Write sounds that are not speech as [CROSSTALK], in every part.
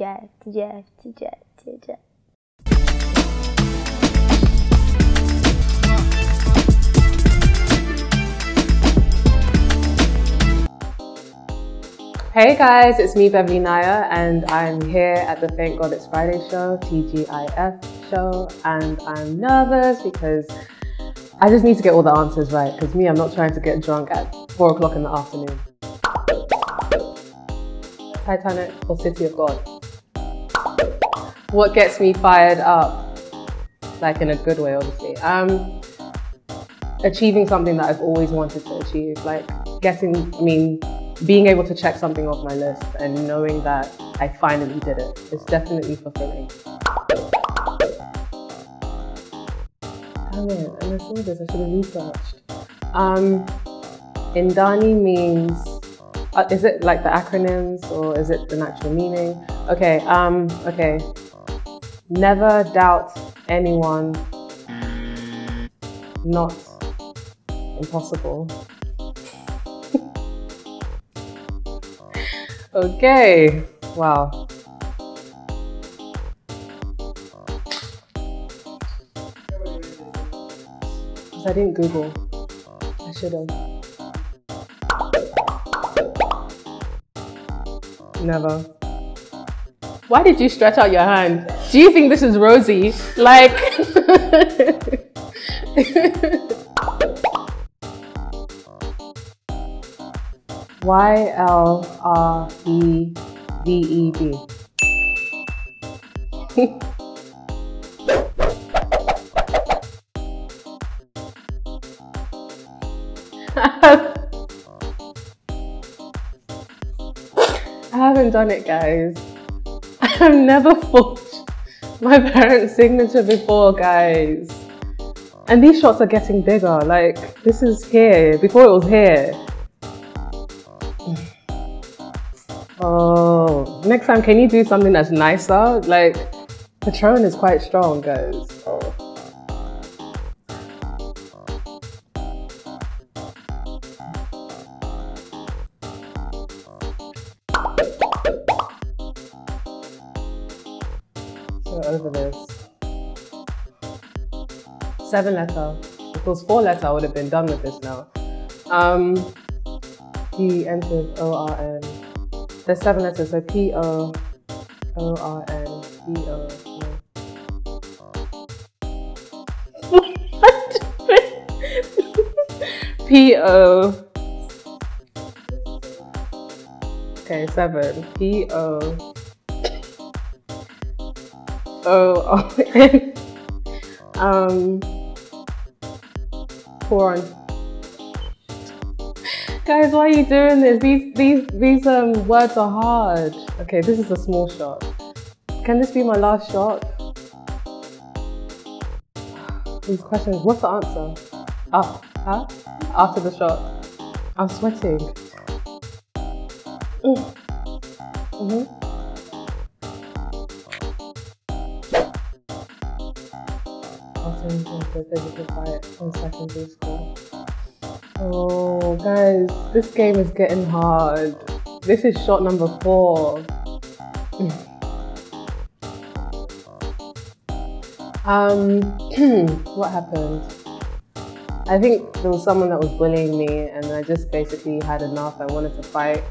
TGIF, TGIF, TGIF, TGIF. Hey guys, it's me Beverly Naya and I'm here at the Thank God It's Friday show, TGIF show, and I'm nervous because I just need to get all the answers right because me, I'm not trying to get drunk at four o'clock in the afternoon. Titanic or City of God? What gets me fired up? Like in a good way, obviously. Um, achieving something that I've always wanted to achieve, like getting, I mean, being able to check something off my list and knowing that I finally did it. It's definitely fulfilling. Damn it, I saw this, I should have researched. Um, Ndani means, uh, is it like the acronyms or is it an actual meaning? Okay, um, okay. Never doubt anyone, not impossible. [LAUGHS] okay, wow. I didn't Google. I should have. Never. Why did you stretch out your hand? Do you think this is Rosie? Like. Y L R E V E B. [LAUGHS] I haven't done it, guys. [LAUGHS] I've never forged [LAUGHS] my parents' signature before, guys. And these shots are getting bigger. Like, this is here. Before it was here. [SIGHS] Oh, next time, can you do something that's nicer? Like, Patron is quite strong, guys. Oh. Over this. Seven letter. If it was four letter, I would have been done with this now. Um, he entered O R N. There's seven letters, so P O O R N P O. [LAUGHS] P O. Okay, seven. P O O R N. Um, porn. Guys, why are you doing this? These these these um words are hard. Okay, this is a small shot. Can this be my last shot? These questions. What's the answer? Ah, huh? After the shot. I'm sweating. Mm. Secondary school. Oh, guys, this game is getting hard. This is shot number four. [LAUGHS] um, [CLEARS THROAT] what happened? I think there was someone that was bullying me, and I just basically had enough. I wanted to fight,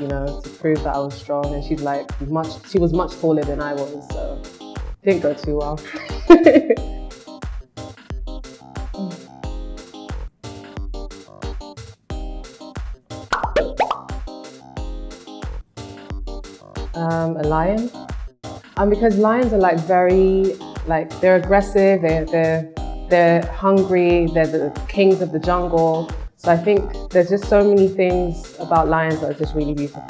you know, to prove that I was strong. And she's like much, she was much taller than I was, so didn't go too well. [LAUGHS] um, a lion. Um, because lions are like very, like they're aggressive, they're, they're, they're hungry, they're the kings of the jungle. So I think there's just so many things about lions that are just really beautiful.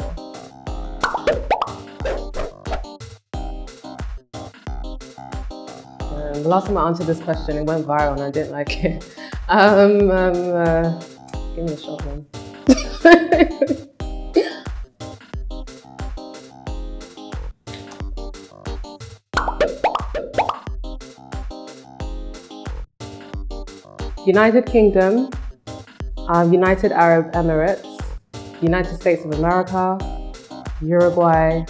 Um, the last time I answered this question, it went viral and I didn't like it. [LAUGHS] Um, um, uh, give me a shot, man. [LAUGHS] United Kingdom, um, United Arab Emirates, United States of America, Uruguay,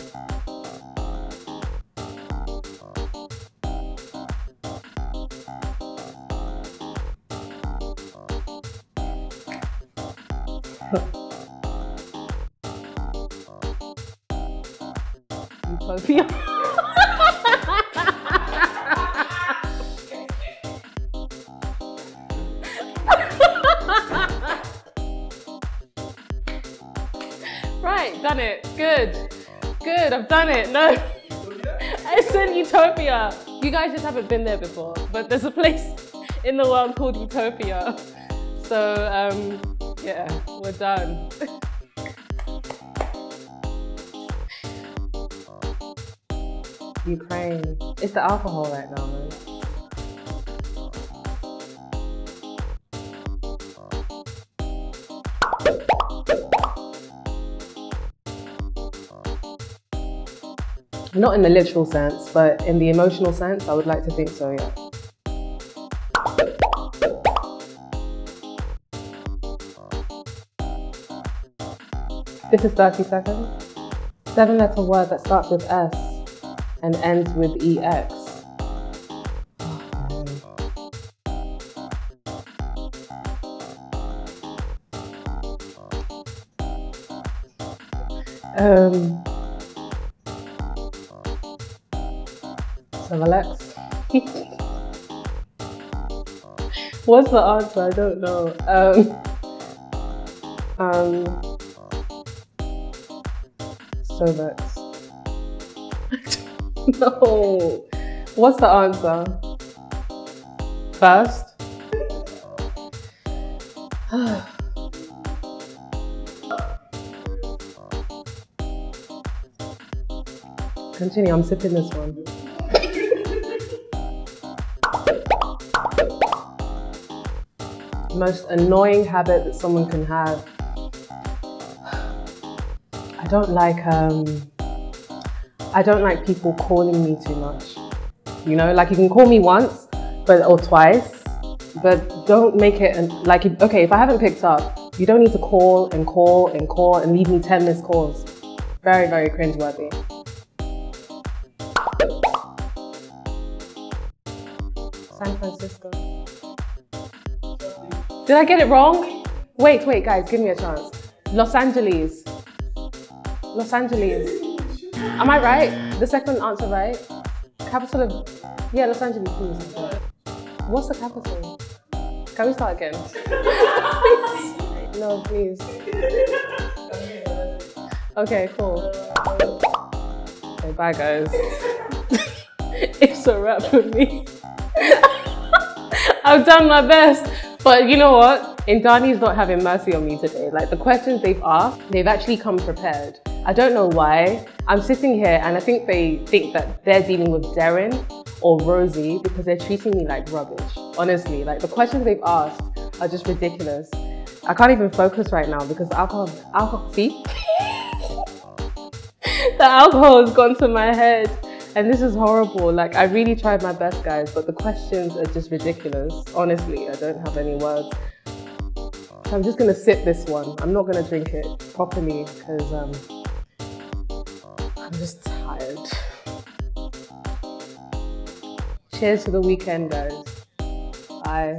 [LAUGHS] Utopia. Done it. Good. Good, I've done it. No. [LAUGHS] I said Utopia. You guys just haven't been there before, but there's a place in the world called Utopia. So, um, yeah, we're done. Ukraine. It's the alcohol right now, man. Not in the literal sense, but in the emotional sense, I would like to think so, yeah. This is 30 seconds. Seven letter word that starts with S and ends with EX. Um, so Alex, what's the answer? I don't know. Um, um, Sobex. [LAUGHS] no. What's the answer? First? [SIGHS] Continue, I'm sipping this one. Most annoying habit that someone can have. I don't like um I don't like people calling me too much. You know, like you can call me once, but or twice, but don't make it an, like okay. If I haven't picked up, you don't need to call and call and call and leave me ten missed calls. Very very cringeworthy. San Francisco. Did I get it wrong? Wait, wait, guys, give me a chance. Los Angeles. Los Angeles. Am I right? The second answer right? Capital of yeah, Los Angeles, please. What's the capital? Can we start again? [LAUGHS] no, please. Okay, cool. Okay, bye guys. [LAUGHS] it's a wrap for me. [LAUGHS] I've done my best. But you know what? Ndani's not having mercy on me today. Like the questions they've asked, they've actually come prepared. I don't know why. I'm sitting here and I think they think that they're dealing with Darren or Rosie because they're treating me like rubbish. Honestly, like the questions they've asked are just ridiculous. I can't even focus right now because alcohol, alcohol, see? [LAUGHS] the alcohol has gone to my head and this is horrible. Like I really tried my best guys, but the questions are just ridiculous. Honestly, I don't have any words. So I'm just gonna sip this one. I'm not gonna drink it properly because um, I'm just tired. Cheers to the weekend, guys. Bye.